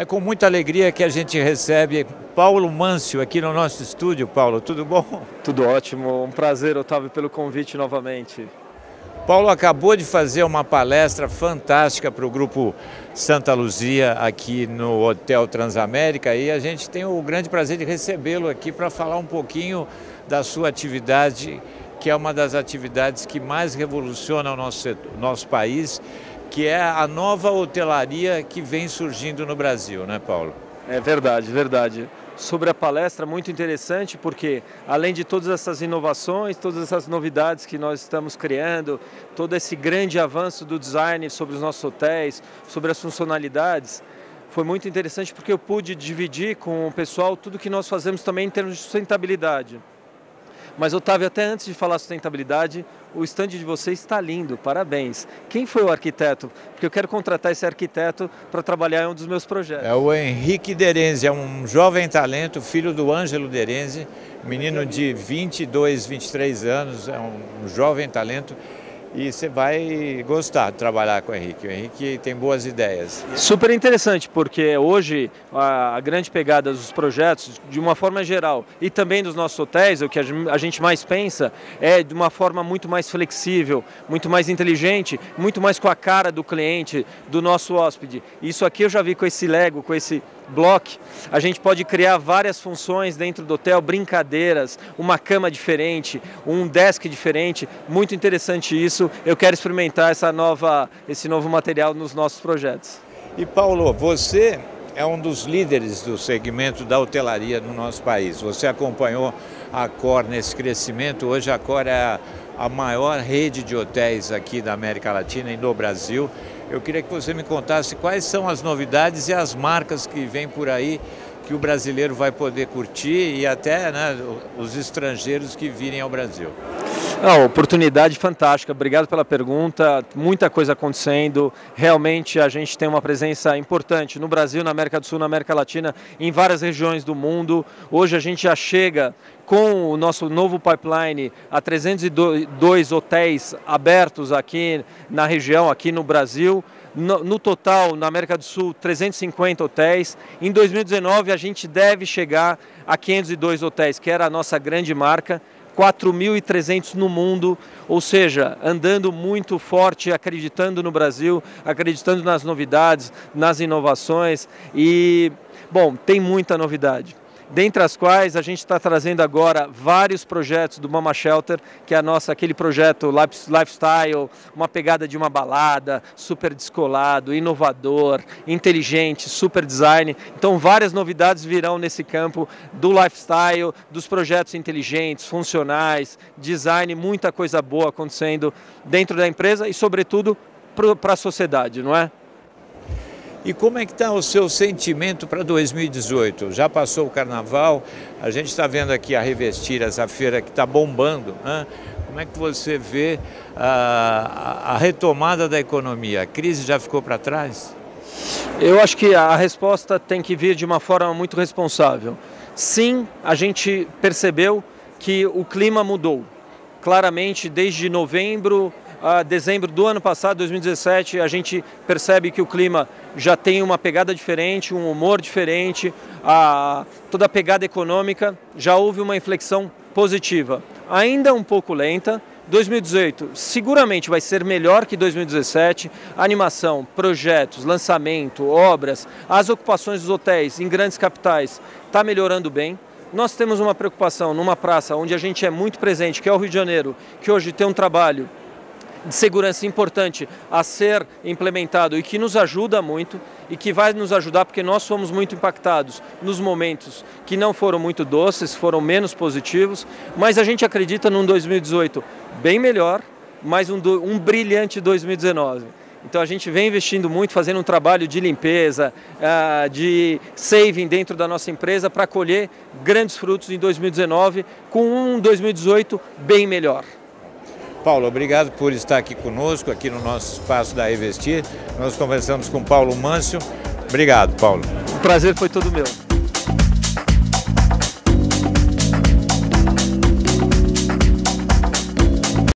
É com muita alegria que a gente recebe Paulo Mâncio aqui no nosso estúdio. Paulo, tudo bom? Tudo ótimo. Um prazer, Otávio, pelo convite novamente. Paulo acabou de fazer uma palestra fantástica para o grupo Santa Luzia aqui no Hotel Transamérica e a gente tem o grande prazer de recebê-lo aqui para falar um pouquinho da sua atividade, que é uma das atividades que mais revoluciona o nosso, nosso país que é a nova hotelaria que vem surgindo no Brasil, né, Paulo? É verdade, verdade. Sobre a palestra, muito interessante, porque além de todas essas inovações, todas essas novidades que nós estamos criando, todo esse grande avanço do design sobre os nossos hotéis, sobre as funcionalidades, foi muito interessante porque eu pude dividir com o pessoal tudo que nós fazemos também em termos de sustentabilidade. Mas, Otávio, até antes de falar sustentabilidade, o estande de vocês está lindo, parabéns. Quem foi o arquiteto? Porque eu quero contratar esse arquiteto para trabalhar em um dos meus projetos. É o Henrique Derenze, é um jovem talento, filho do Ângelo Derenze, menino de 22, 23 anos, é um jovem talento e você vai gostar de trabalhar com o Henrique. O Henrique tem boas ideias. Super interessante, porque hoje a, grande pegada dos projetos, de uma forma geral, e também dos nossos hotéis, o que a gente mais pensa é de uma forma muito mais flexível, muito mais inteligente, muito mais com a cara do cliente, do nosso hóspede. Isso aqui eu já vi com esse Lego, com esse block, a gente pode criar várias funções dentro do hotel, brincadeiras, uma cama diferente, um desk diferente, muito interessante isso. Eu quero experimentar essa nova, esse novo material nos nossos projetos. E Paulo, você é um dos líderes do segmento da hotelaria no nosso país. Você acompanhou a Cor nesse crescimento. Hoje a Cor é a, maior rede de hotéis aqui da América Latina e no Brasil. Eu queria que você me contasse quais são as novidades e as marcas que vêm por aí que o brasileiro vai poder curtir e até né, os estrangeiros que virem ao Brasil. Não, oportunidade fantástica, obrigado pela pergunta, muita coisa acontecendo, realmente a gente tem uma presença importante no Brasil, na América do Sul, na América Latina, em várias regiões do mundo. Hoje a gente já chega com o nosso novo pipeline a 302 hotéis abertos aqui na região, aqui no Brasil. No, no, total, na América do Sul, 350 hotéis. Em 2019, a gente deve chegar a 502 hotéis, que era a nossa grande marca. 4.300 no mundo, ou seja, andando muito forte, acreditando no Brasil, acreditando nas novidades, nas inovações. E, bom, tem muita novidade dentre as quais a gente está trazendo agora vários projetos do Mama Shelter, que é a nossa, aquele projeto lifestyle, uma pegada de uma balada, super descolado, inovador, inteligente, super design. Então várias novidades virão nesse campo do lifestyle, dos projetos inteligentes, funcionais, design, muita coisa boa acontecendo dentro da empresa e sobretudo para a sociedade, não é? E como é que está o seu sentimento para 2018? Já passou o carnaval, a gente está vendo aqui a Revestir, essa feira que está bombando. Como é que você vê a, a retomada da economia? A crise já ficou para trás? Eu acho que a resposta tem que vir de uma forma muito responsável. Sim, a gente percebeu que o clima mudou. Claramente, desde novembro a dezembro do ano passado, 2017, a gente percebe que o clima já tem uma pegada diferente, um humor diferente, a, toda a pegada econômica já houve uma inflexão positiva. Ainda um pouco lenta, 2018 seguramente vai ser melhor que 2017. Animação, projetos, lançamento, obras, as ocupações dos hotéis em grandes capitais está melhorando bem. Nós temos uma preocupação numa praça onde a gente é muito presente, que é o Rio de Janeiro, que hoje tem um trabalho de segurança importante a ser implementado e que nos ajuda muito e que vai nos ajudar porque nós fomos muito impactados nos momentos que não foram muito doces, foram menos positivos, mas a gente acredita num 2018 bem melhor, mais um, um brilhante 2019. Então a gente vem investindo muito, fazendo um trabalho de limpeza, uh, de saving dentro da nossa empresa para colher grandes frutos em 2019 com um 2018 bem melhor. Paulo, obrigado por estar aqui conosco, aqui no nosso espaço da Revestir. Nós conversamos com Paulo Mâncio. Obrigado, Paulo. O prazer foi todo meu.